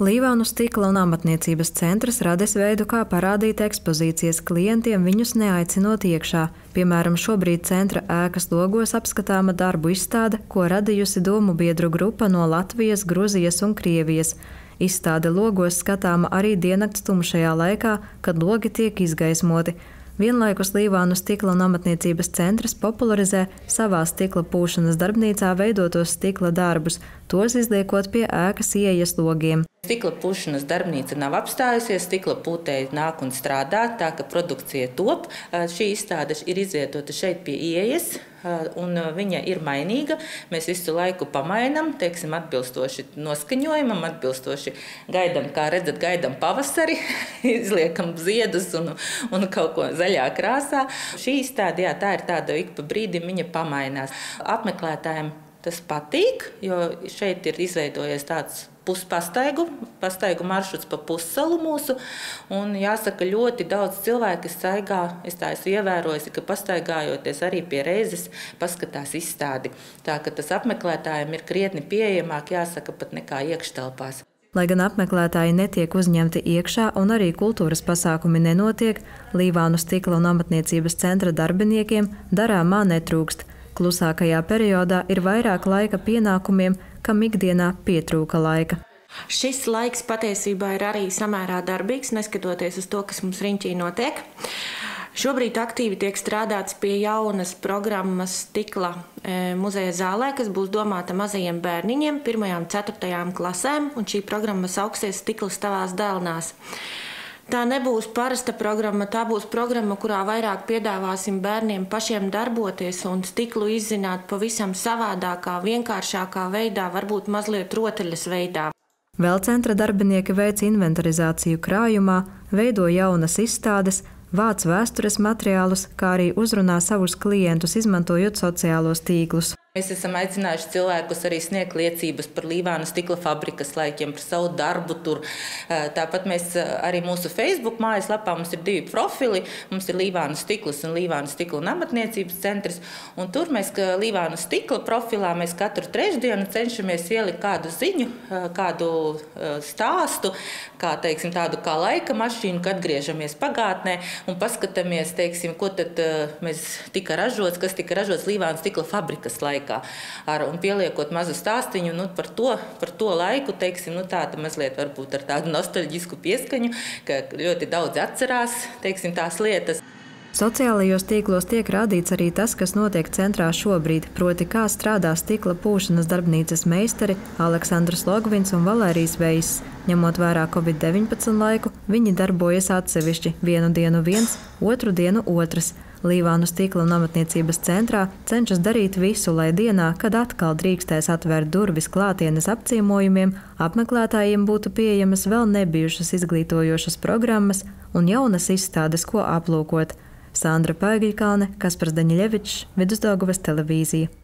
Līvānu stikla un amatniecības centrs radis veidu, kā parādīt ekspozīcijas klientiem, viņus neaicinot iekšā. Piemēram, šobrīd centra ēkas logos apskatāma darbu izstāde, ko radījusi domu biedru grupa no Latvijas, Gruzijas un Krievijas. Izstāde logos skatāma arī diennakts tumšajā laikā, kad logi tiek izgaismoti. Vienlaikus Līvānu stikla un amatniecības centrs popularizē savā stikla pūšanas darbnīcā veidotos stikla darbus, tos izliekot pie ēkas ieejas logiem. Stikla pušanas darbnīca nav apstājusies, stikla pūtēji nāk un strādā, tā ka produkcija top. Šī izstāde ir izvietota šeit pie ieejas, un viņa ir mainīga. Mēs visu laiku pamainām, teiksim, atbilstoši noskaņojumam, atbilstoši gaidām, kā redzat, gaidām pavasari, izliekam ziedus un, un kaut ko zaļā krāsā. Šī izstāde, jā, tā ir tāda ik pa brīdim viņa pamainās. Apmeklētājiem tas patīk, jo šeit ir izveidojies tāds puspastaigu, pastaigu maršruts pa pussalu mūsu. Un jāsaka, ļoti daudz cilvēku, kas staigā, es tā esmu ievērojusi, ka pastaigājoties arī pie reizes paskatās izstādi. Tā ka tas apmeklētājiem ir krietni pieejamāk, jāsaka, pat nekā iekštelpās. Lai gan apmeklētāji netiek uzņemti iekšā un arī kultūras pasākumi nenotiek, Līvānu stikla un amatniecības centra darbiniekiem darāmā netrūkst. Klusākajā periodā ir vairāk laika pienākumiem, kam ikdienā pietrūka laika. Šis laiks patiesībā ir arī samērā darbīgs, neskatoties uz to, kas mums riņķī notiek. Šobrīd aktīvi tiek strādāts pie jaunas programmas stikla e, muzeja zālē, kas būs domāta mazajiem bērniņiem, pirmajām, ceturtajām klasēm, un šī programma sauksies Stikls tavās dēlnās. Tā nebūs parasta programma, tā būs programma, kurā vairāk piedāvāsim bērniem pašiem darboties un stiklu izzināt pavisam savādākā, vienkāršākā veidā, varbūt mazliet rotaļas veidā. Vēl centra darbinieki veic inventarizāciju krājumā, veido jaunas izstādes, vāc vēstures materiālus, kā arī uzrunā savus klientus, izmantojot sociālos tīklus. Mēs esam aicinājuši cilvēkus arī sniegt liecības par Līvānu stikla fabrikas laikiem, par savu darbu tur. Tāpat mēs arī mūsu Facebook mājaslapā mums ir divi profili. Mums ir Līvānu stikls un Līvānu stikla un amatniecības centrs. Un tur mēs Līvānu stikla profilā mēs katru trešdienu cenšamies ielikt kādu ziņu, kādu stāstu, kā teiksim, tādu kā laika mašīnu, kad atgriežamies pagātnē un paskatāmies, teiksim, ko tad mēs tika ražots, kas tika ražots Līvānu stikla fabrikas laikā laikā. Ar, un pieliekot mazu stāstīņu nu, par, to, par to laiku, teiksim, nu, tāda mazliet varbūt ar tādu nostalģisku pieskaņu, ka ļoti daudz atcerās teiksim, tās lietas. Sociālajos tīklos tiek rādīts arī tas, kas notiek centrā šobrīd, proti, kā strādā stikla pūšanas darbnīcas meistari Aleksandrs Logvins un Valērijas Veiss. Ņemot vērā Covid-19 laiku, viņi darbojas atsevišķi - vienu dienu viens, otru dienu otrs. Līvānu stikla un amatniecības centrā cenšas darīt visu, lai dienā, kad atkal drīkstēs atvērt durvis klātienes apciemojumiem, apmeklētājiem būtu pieejamas vēl nebijušas izglītojošas programmas un jaunas izstādes, ko aplūkot. Sandra Paigļkalne, Kaspars Daņļevičs, Vidusdaugavas televīzija.